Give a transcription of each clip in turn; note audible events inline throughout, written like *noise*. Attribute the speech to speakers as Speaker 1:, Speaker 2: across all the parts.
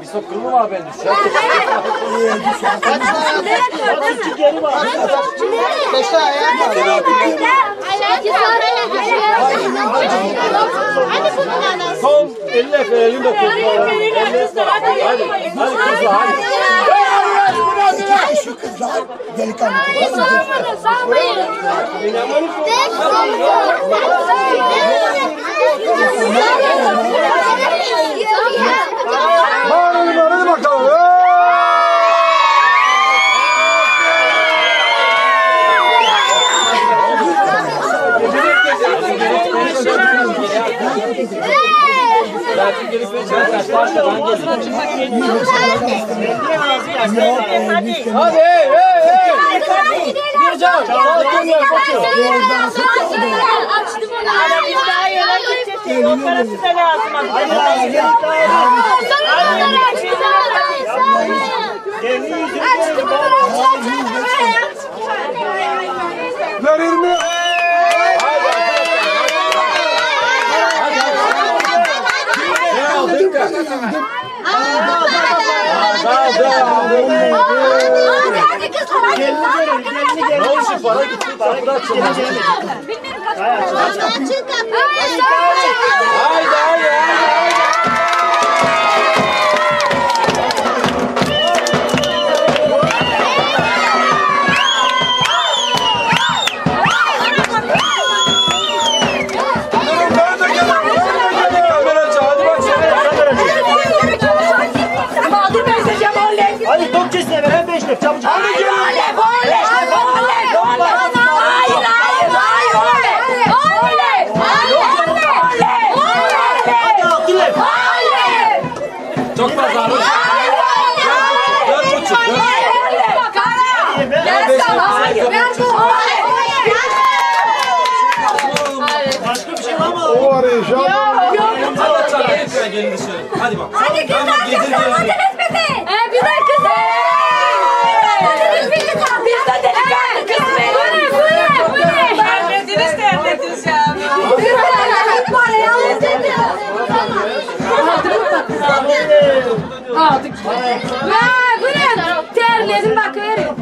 Speaker 1: Bir sokkunu var ben düşer.
Speaker 2: Beşte ayağa Hadi bunun anası.
Speaker 1: Son eline elini de tutma. Eline Hadi. Hadi kızlar hadi.
Speaker 3: Şu kızlar delikanlı Bağırın hadi bakalım.
Speaker 1: Belki gelip geçer. Kaç başla ben Hadi hey hey hey. Ol koçum.
Speaker 2: Açtım onu.
Speaker 4: Biz daha yola gideceğiz. O parası da lazım.
Speaker 3: Verir mi?
Speaker 1: Ne aldın da? Aldı aldı.
Speaker 2: Hadi kızlar hadi.
Speaker 1: Ne olmuş para gitti. Kapıda açıldı.
Speaker 2: Açın kapıyı.
Speaker 1: Haydi haydi haydi.
Speaker 2: 打麻将。Ha, bu ne? Terledim bak verin.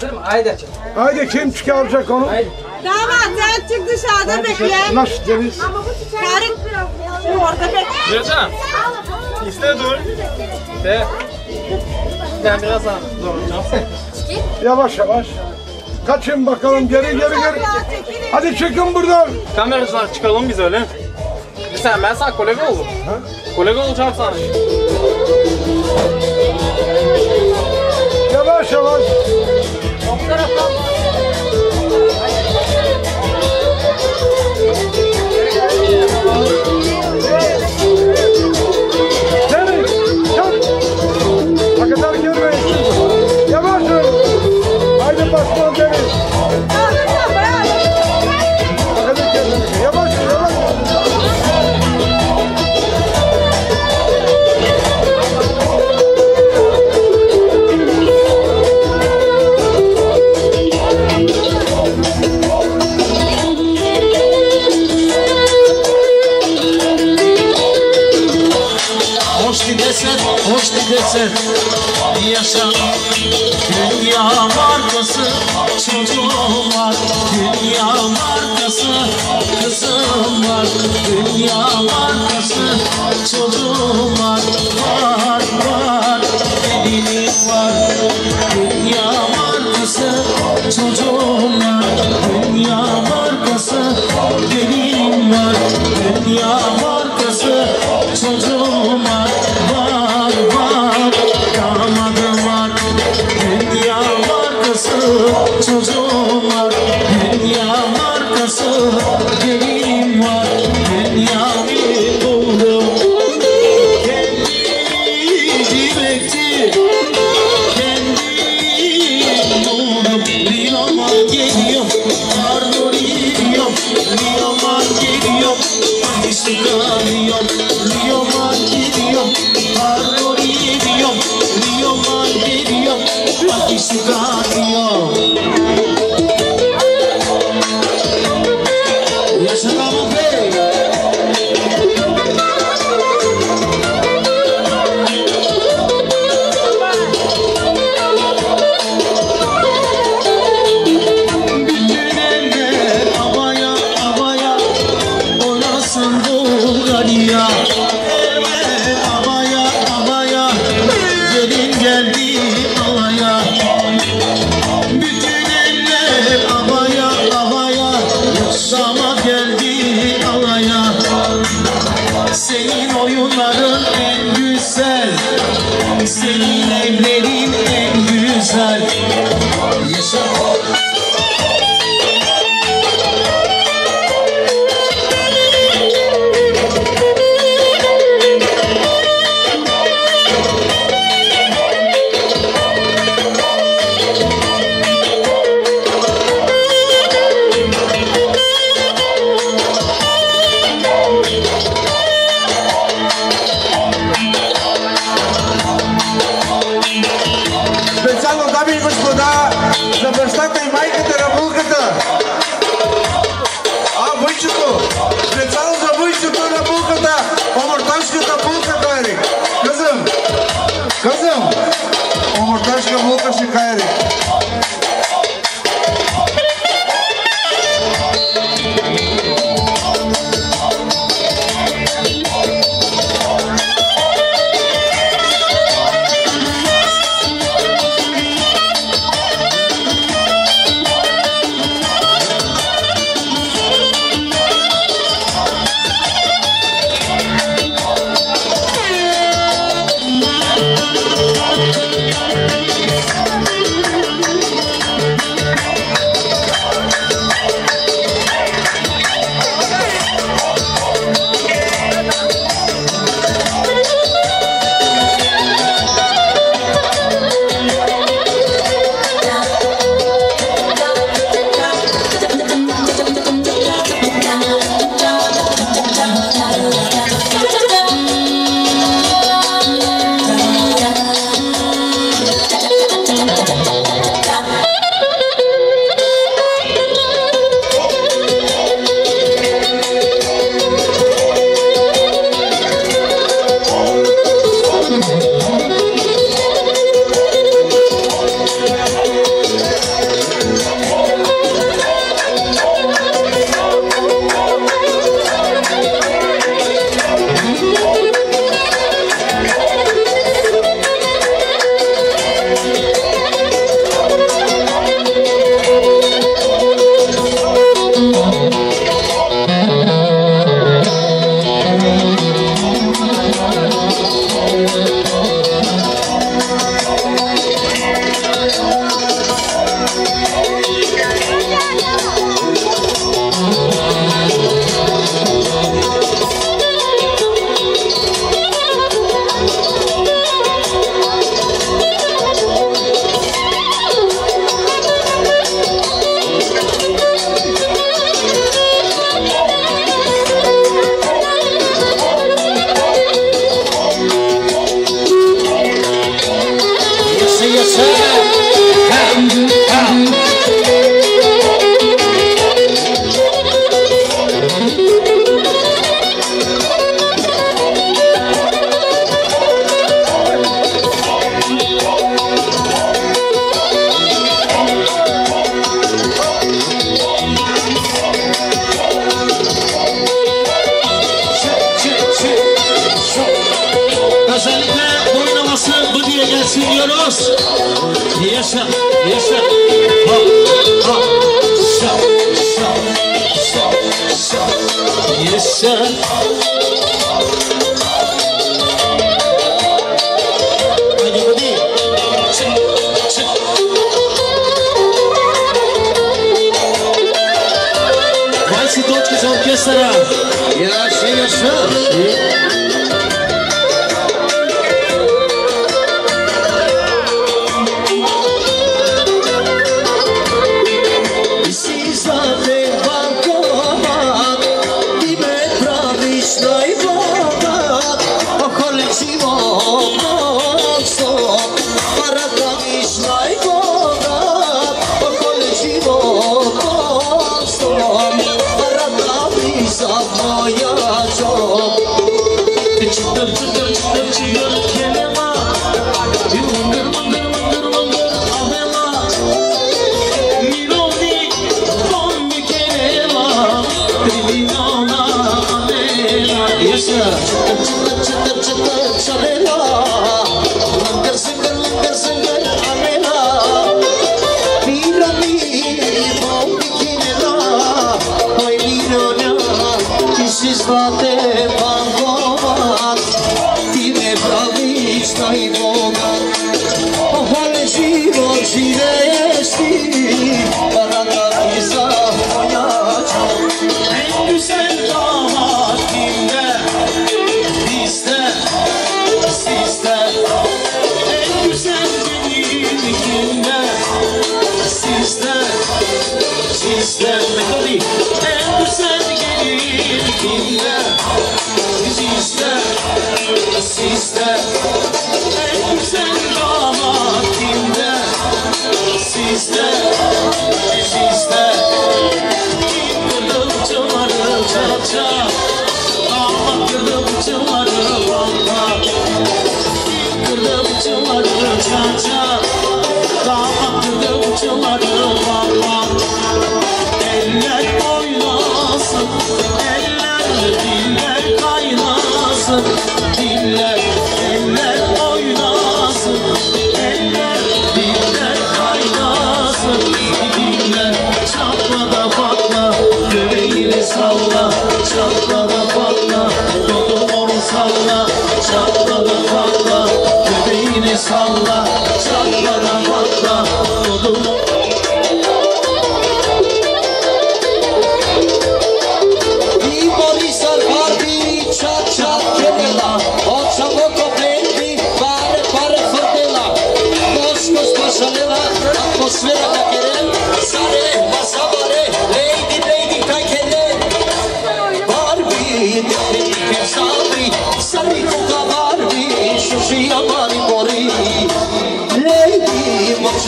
Speaker 3: Hazır
Speaker 1: mı? Haydi açalım.
Speaker 3: Haydi kim çıkaracak onu?
Speaker 5: Damat sen çık dışarıda bekle.
Speaker 3: Nasıl Deniz?
Speaker 5: Tarık orada bekle.
Speaker 1: Mircan. İste dur. De. Ben biraz daha zorlayacağım.
Speaker 3: Yavaş yavaş. Kaçın bakalım geri geri geri. Hadi çıkın buradan.
Speaker 1: Kameracılar çıkalım biz öyle. Sen ben sana kolega oldum. Kolega olacağım sana.
Speaker 3: Deniz. آه
Speaker 6: حال زیبا زیرشتی برای acıları var Eller oynasın, eller
Speaker 7: diller kaynasın.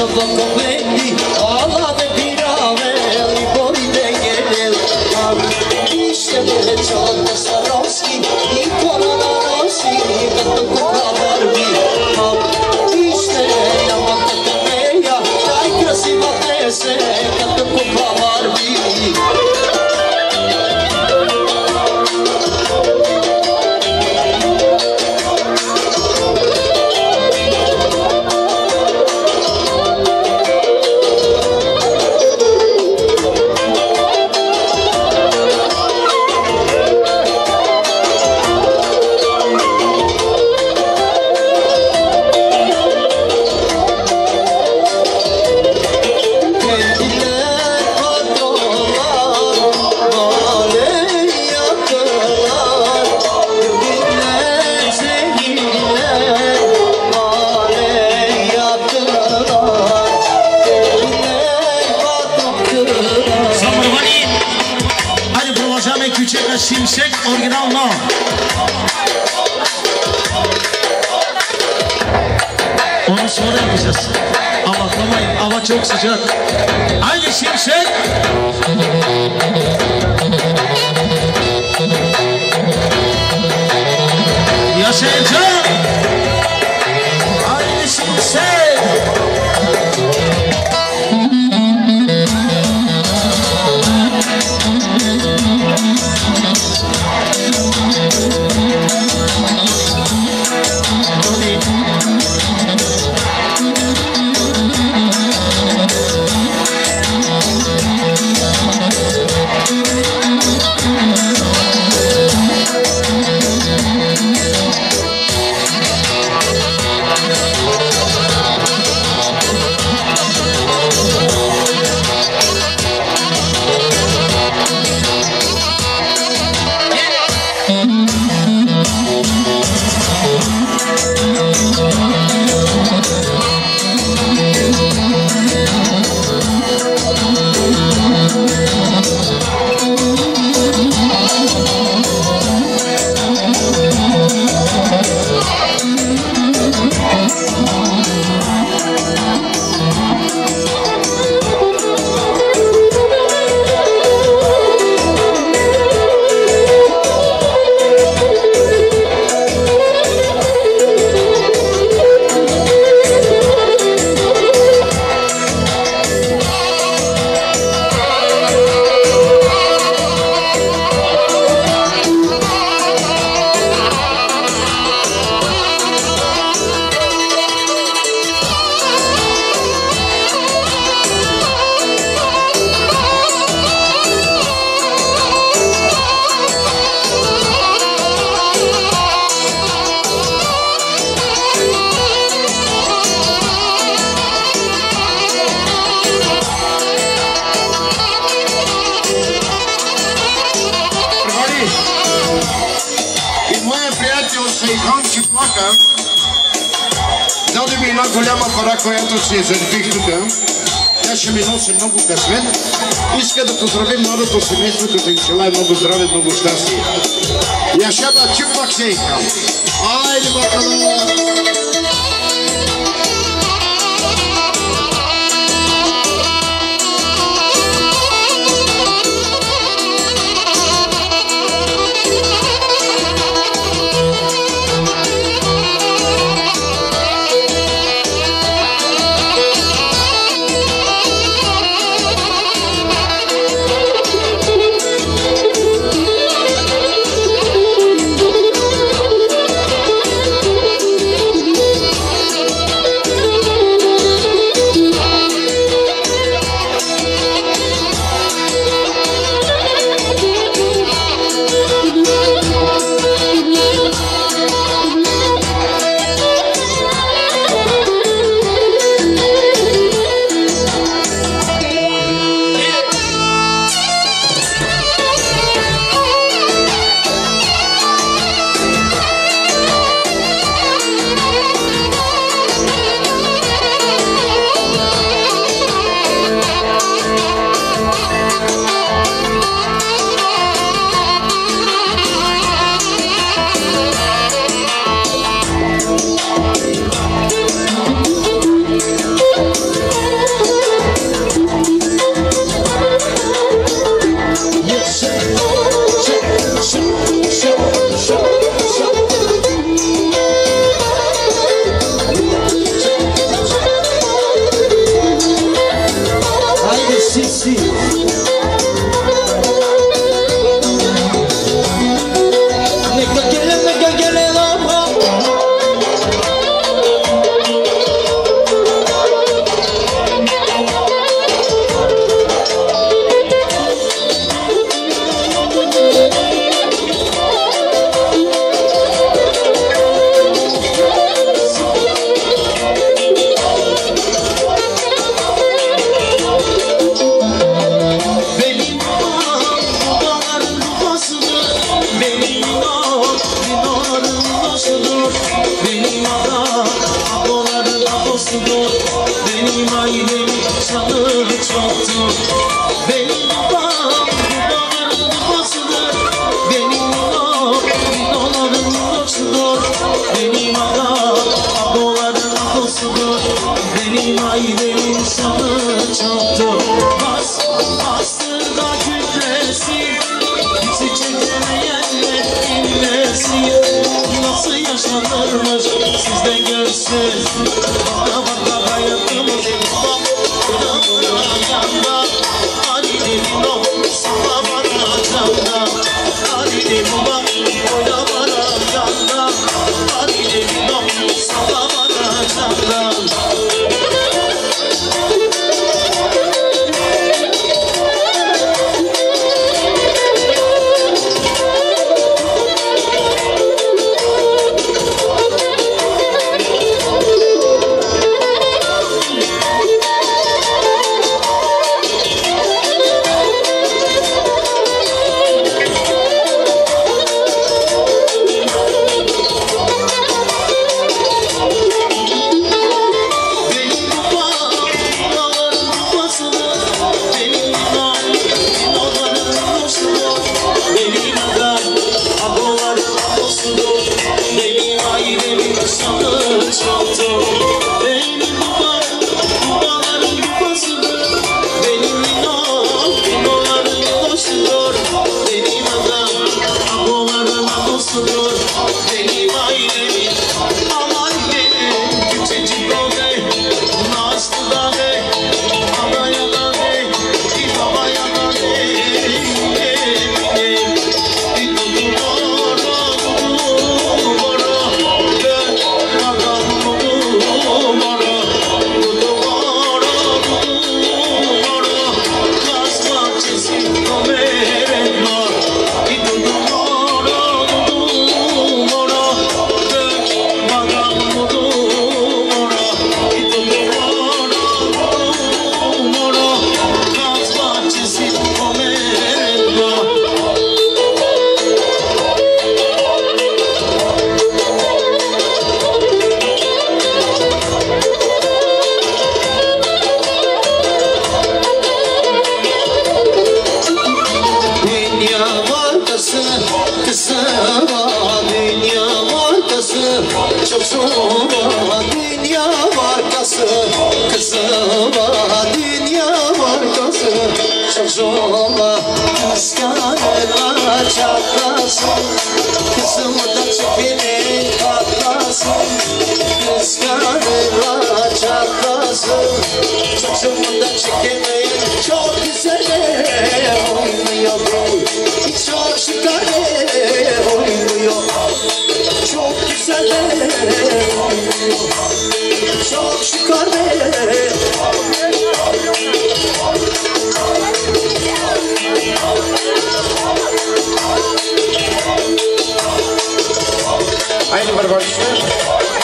Speaker 7: poco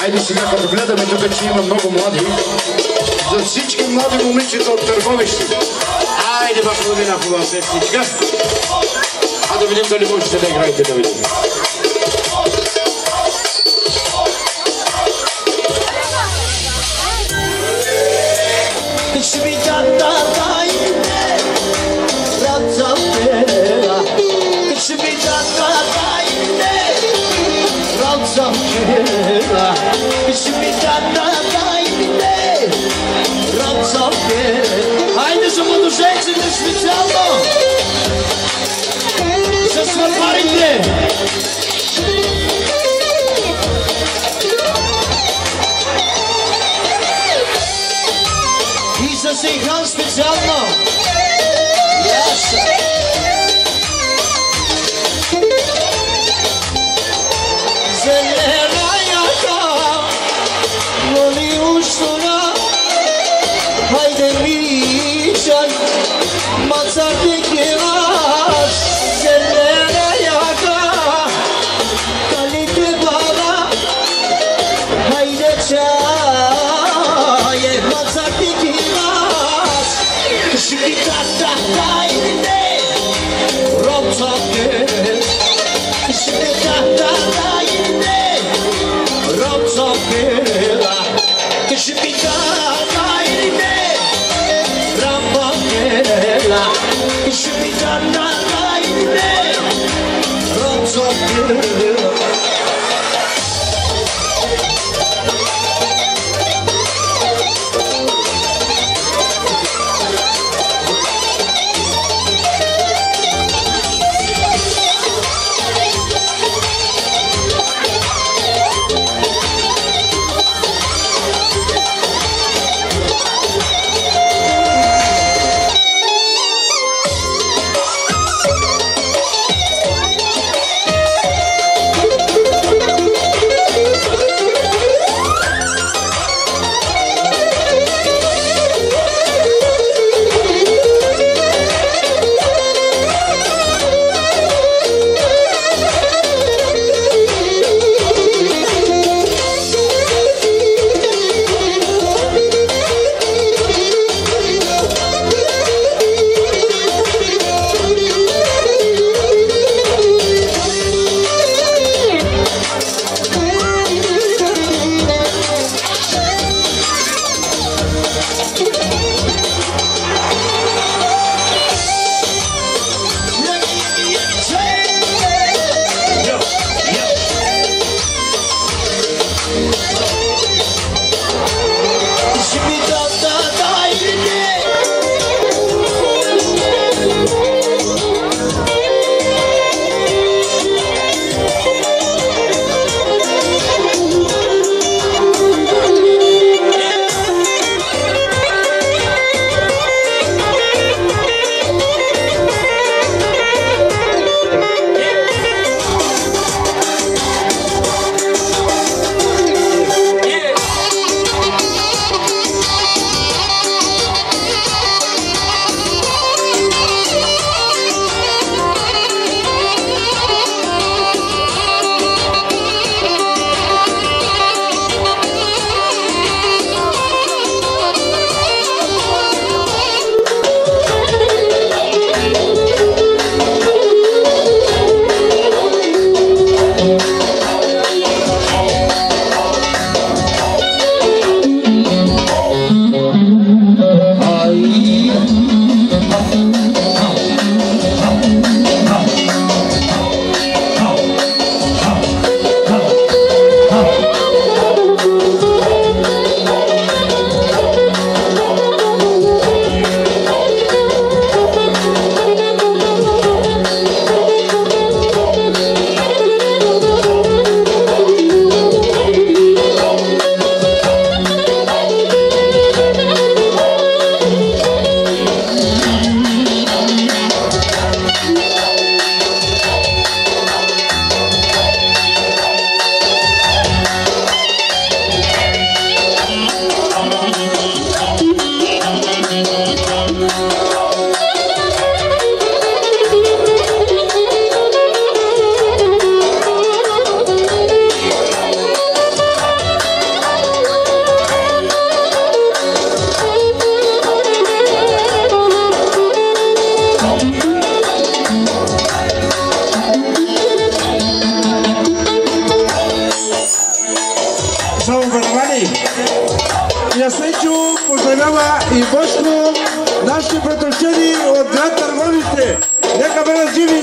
Speaker 7: Ailesiga kada gledam i
Speaker 8: toga će ima mnogo mladih. За всички млади момичета от Търговище. Айде, баш, да ви напомня, сестничка. А да видим дали можете да играете, да видим.
Speaker 7: Kasih Konstantin Zelmo. you. *laughs*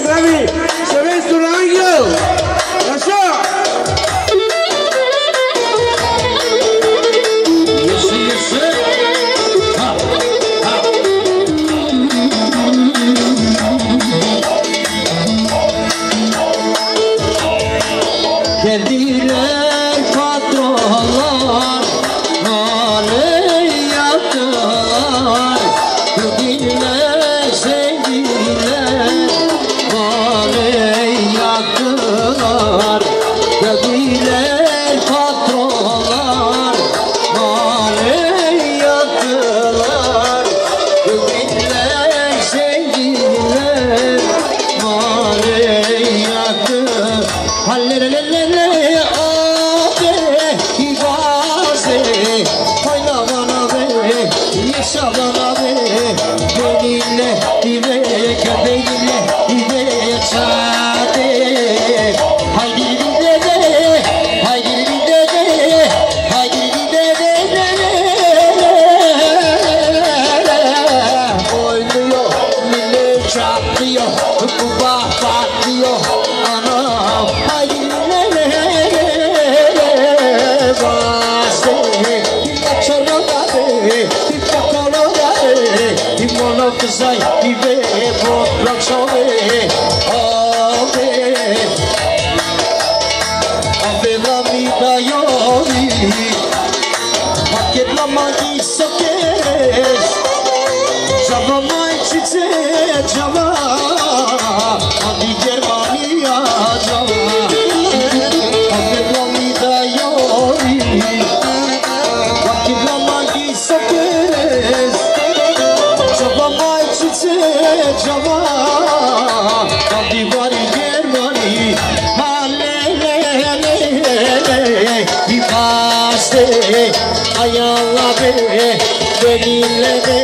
Speaker 7: Davi! உள்ளது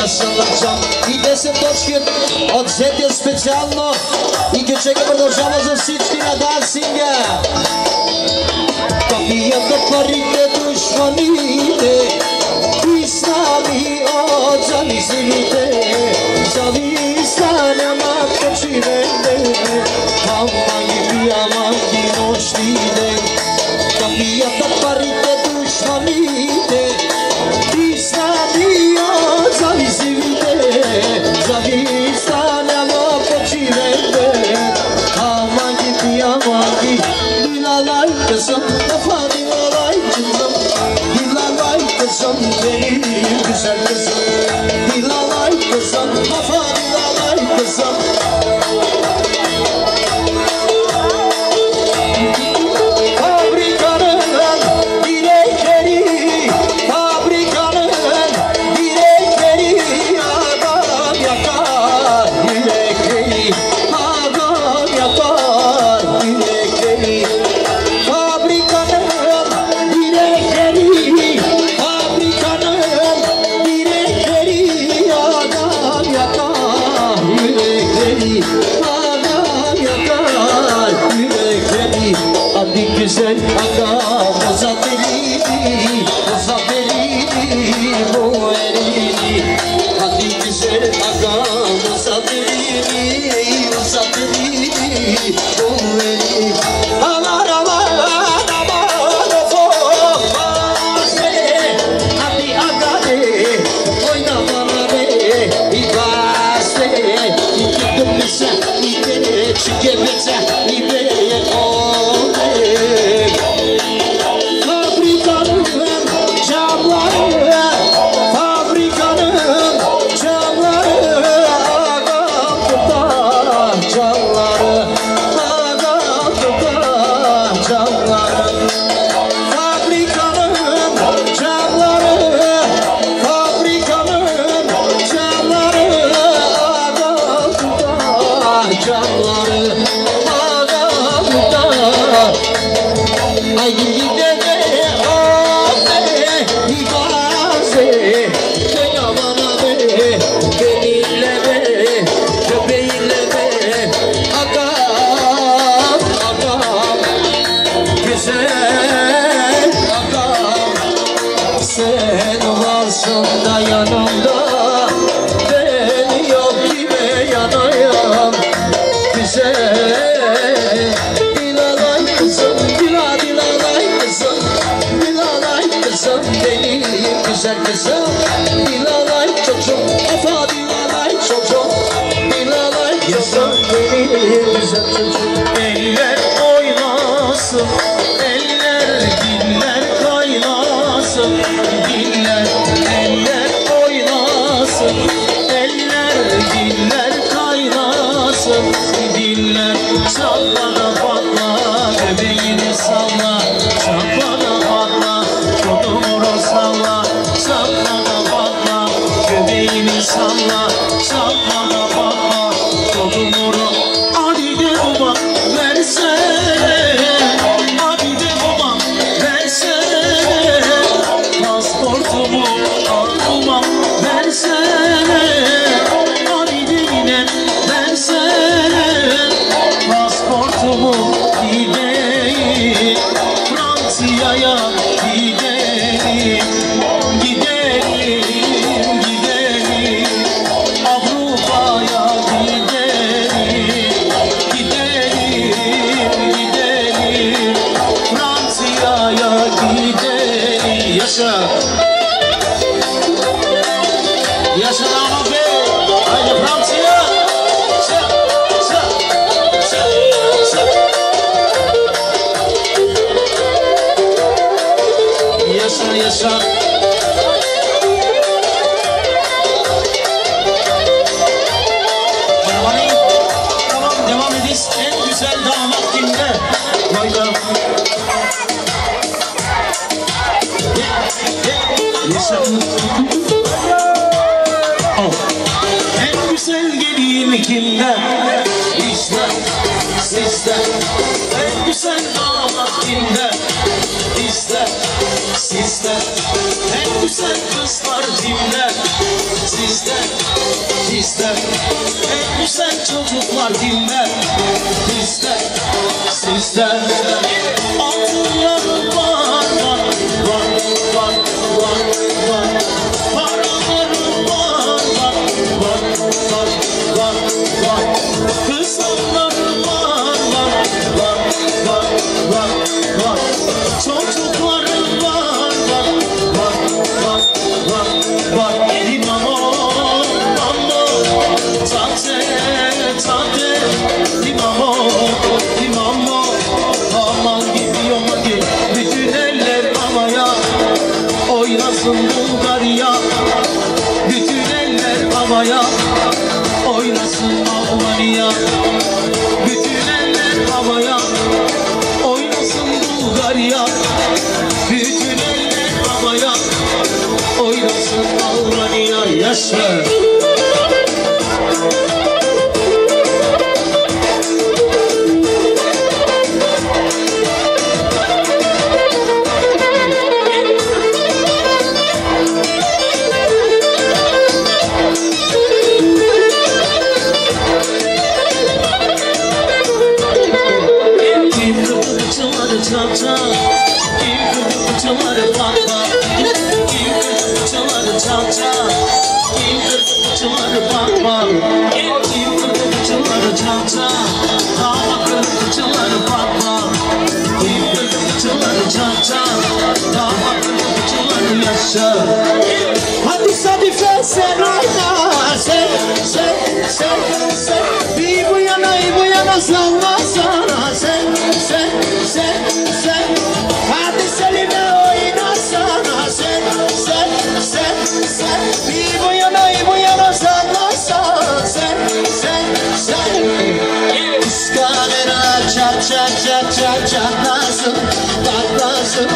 Speaker 7: jasno lakšan и
Speaker 9: 10 точки од Зетио специјално и ќе чека продолжава за всички на дансинга. Копијата парите душманите
Speaker 7: и снами од зависилите. Зависа нема кочивене, ама çocuklar dinler Bizler, sizler Altınları var, var, var, var, var, var. Yes, sir. Kırdı fıçıları bak bak Kim kırdı fıçıları çal çal Dama kırdı fıçıları yaşa Hadi Sadife sen oyna Sen sen sen sen. Bir bu yana bir bu yana salla sana. Sen sen sen sen çat çat çat çat çatlasın Patlasın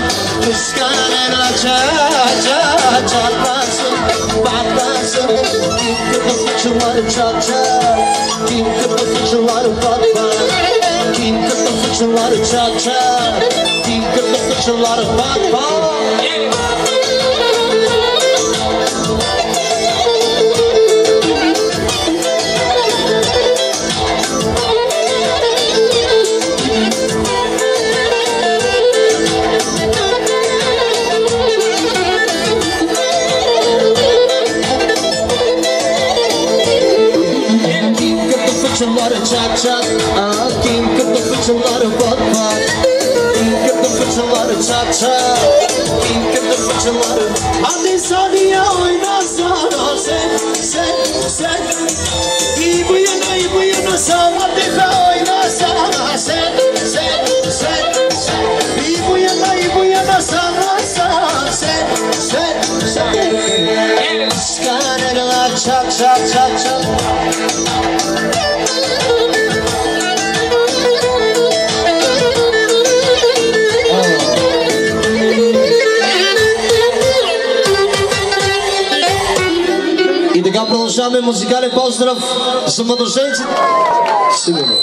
Speaker 7: Kıskanırlar çat çat çatlasın Patlasın Kim kırdı fıçıları çat çat Kim kırdı fıçıları pat pat Kim kırdı fıçıları çat çat Kim kırdı fıçıları pat çat Aa, Kim kırdı fıçıları pat pat Kim kırdı fıçıları çat çat. Kim kırdı fıçıları Hadi saniye oynasana sen sen sen. İyi bu yana iyi bu yana sana defa oynasana sen sen sen sen. İyi bu yana iyi bu yana sana sana sen sen sen. Çat çat çat çat продължаваме музикален поздрав за младоженците. Сигурно.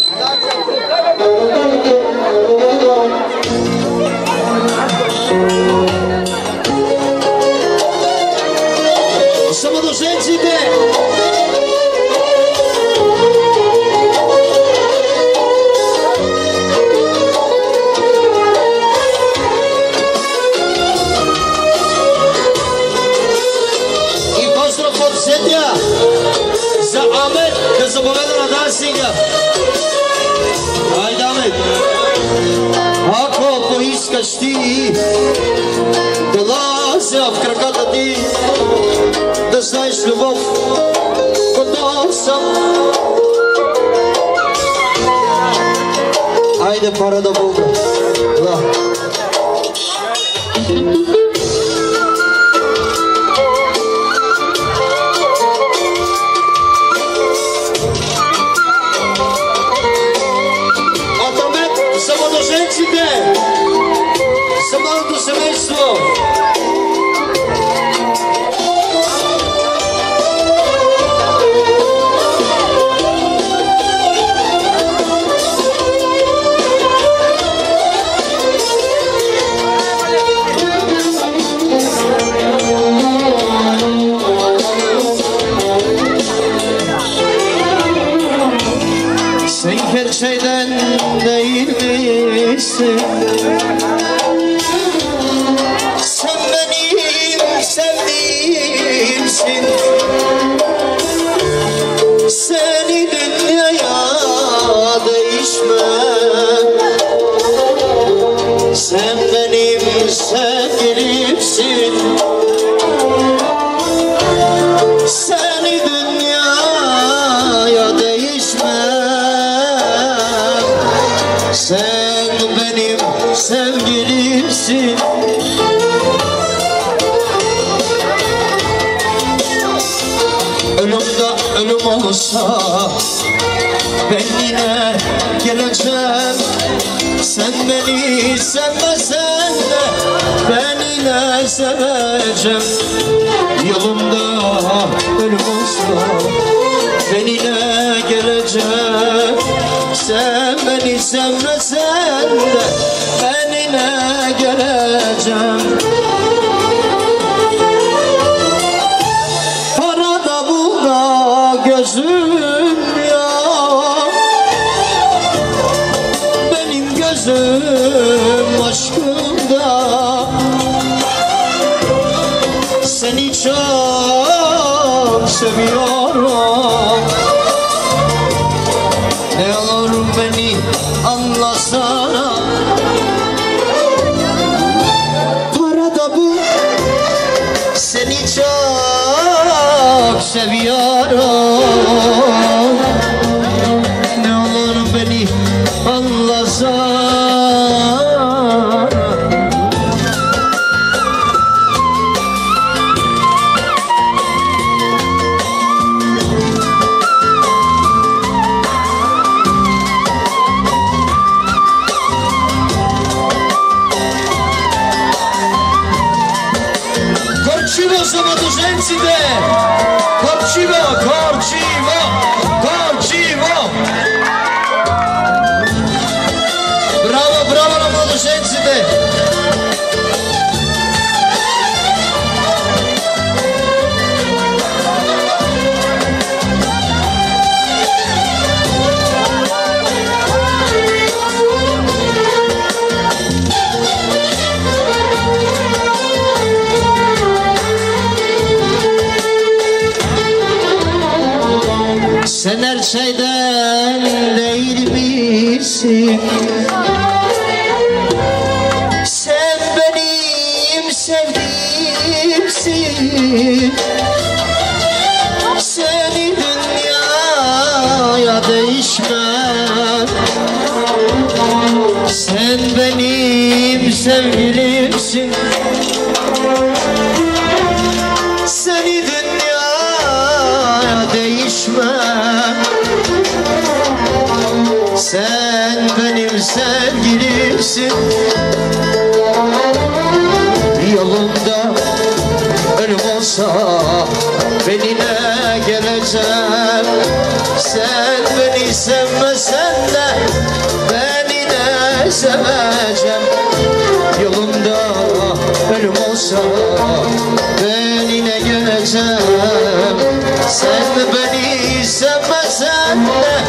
Speaker 7: За младоженците! Дансинга. Айде, Амет! Ако поискаш ти да лазя в краката ти, да знаеш любов, готов съм. Айде, пара да Бога. Да. От ölüm olsa Ben yine geleceğim Sen beni sevmesen de Ben yine geleceğim değil misin? Sen benim sevdiğimsin Seni dünyaya değişmem. Sen benim sevgilimsin benim sevgilimsin Yolunda ölüm olsa benimle geleceğim. Sen beni sevmesen de beni ne seveceğim. Yolunda ölüm olsa benimle geleceğim. Sen beni sevmesen de